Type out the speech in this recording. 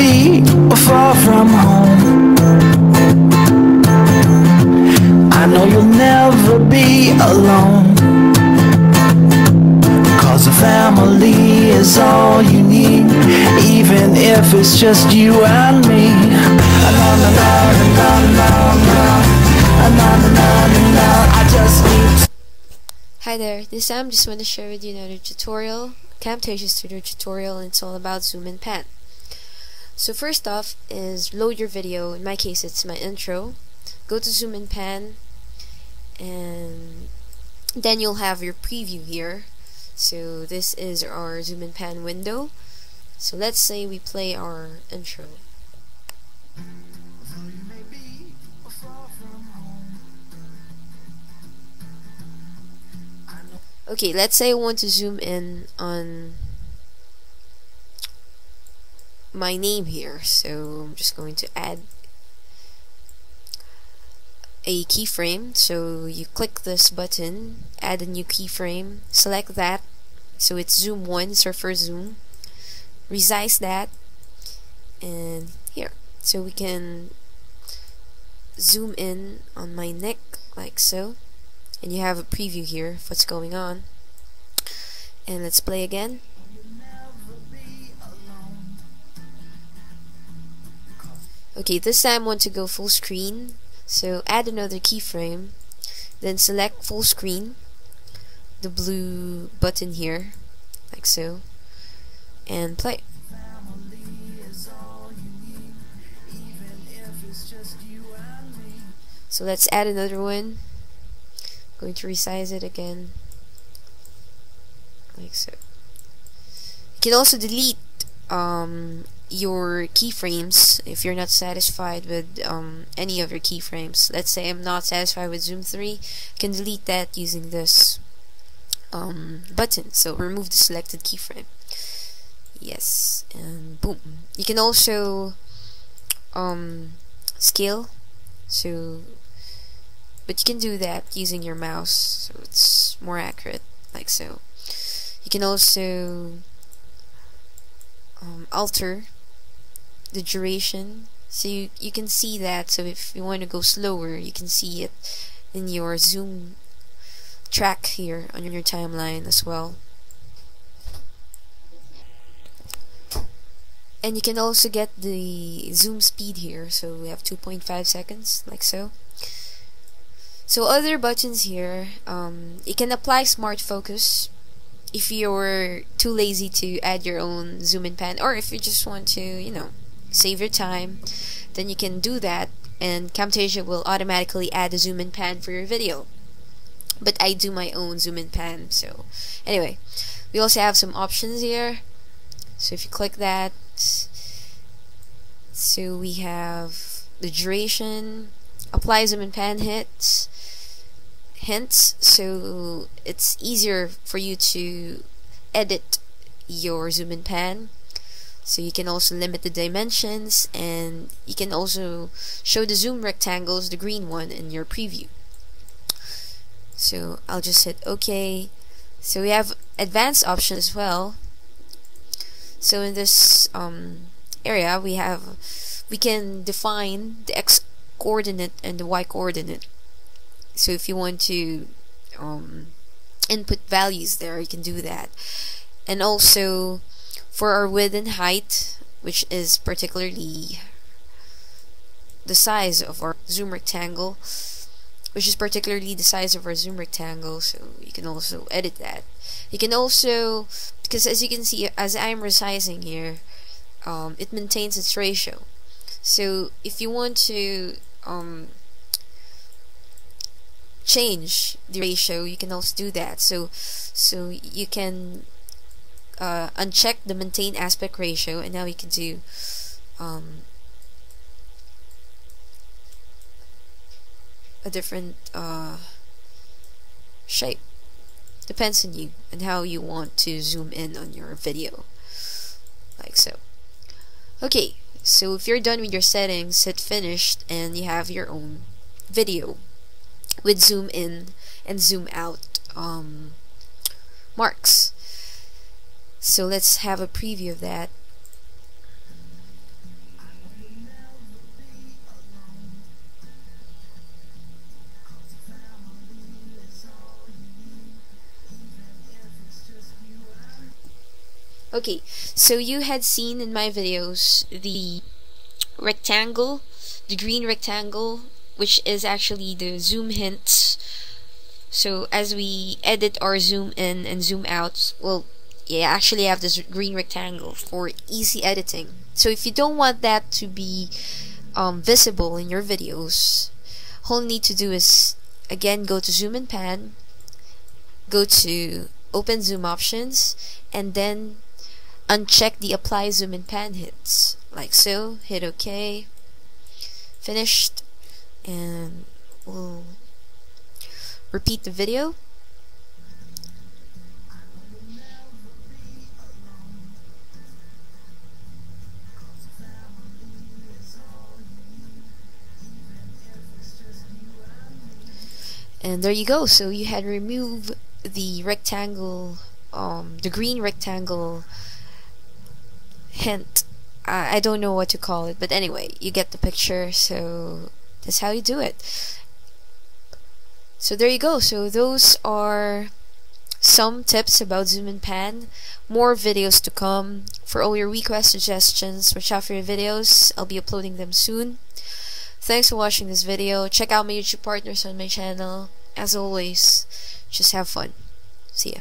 be far from home. I know you'll never be alone. Cause a family is all you need, even if it's just you and me. Hi there, this time I just want to share with you another tutorial, Camtasia Studio tutorial, and it's all about zoom and pan. So first off is load your video, in my case it's my intro, go to zoom and pan, and then you'll have your preview here. So this is our zoom and pan window. So let's say we play our intro. Okay, let's say I want to zoom in on my name here. So I'm just going to add a keyframe. So you click this button, add a new keyframe, select that. So it's zoom 1, it's our first zoom. Resize that and here. So we can zoom in on my neck like so and you have a preview here of what's going on and let's play again okay this time I want to go full screen. So add another keyframe. Then select full screen. The blue button here like so. And play. So let's add another one. Going to resize it again. Like so. You can also delete um, your keyframes if you're not satisfied with um, any of your keyframes. Let's say I'm not satisfied with zoom 3 you can delete that using this um, button. So remove the selected keyframe. Yes and boom. You can also um, scale. So but you can do that using your mouse so it's more accurate like so. You can also um, alter the duration. So you, you can see that. So if you want to go slower you can see it in your zoom track here on your timeline as well. And you can also get the zoom speed here. So we have 2.5 seconds like so. So other buttons here um, you can apply smart focus if you're too lazy to add your own zoom and pan or if you just want to you know save your time. Then you can do that and Camtasia will automatically add a zoom and pan for your video. But I do my own zoom and pan so anyway. We also have some options here. So if you click that so we have the duration apply zoom and pan hits hints. So it's easier for you to edit your zoom and pan so you can also limit the dimensions and you can also show the zoom rectangles the green one in your preview. So I'll just hit OK. So we have advanced options as well. So in this um, area we have we can define the x coordinate and the y coordinate. So if you want to um, input values there you can do that. And also for our width and height which is particularly the size of our zoom rectangle which is particularly the size of our zoom rectangle so you can also edit that. You can also because as you can see as I'm resizing here um, it maintains its ratio. So if you want to um, change the ratio you can also do that. So so you can uh, uncheck the maintain aspect ratio and now we can do um, a different uh, shape. Depends on you and how you want to zoom in on your video. Like so. Okay so if you're done with your settings hit finished and you have your own video with zoom in and zoom out um, marks so let's have a preview of that. Okay, so you had seen in my videos the rectangle, the green rectangle, which is actually the zoom hint. So as we edit our zoom in and zoom out, well, yeah, actually have this green rectangle for easy editing. So if you don't want that to be um, visible in your videos, all you need to do is again go to zoom and pan, go to open zoom options, and then uncheck the apply zoom and pan hits like so hit ok finished and we'll repeat the video and there you go. So you had removed the rectangle um, the green rectangle hint. I, I don't know what to call it but anyway you get the picture. So that's how you do it. So there you go. So those are some tips about zoom and pan. More videos to come. For all your request suggestions watch out for your videos. I'll be uploading them soon thanks for watching this video. Check out my youtube partners on my channel. As always just have fun. See ya